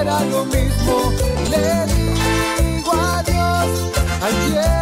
era lo mismo. Le digo adiós ayer.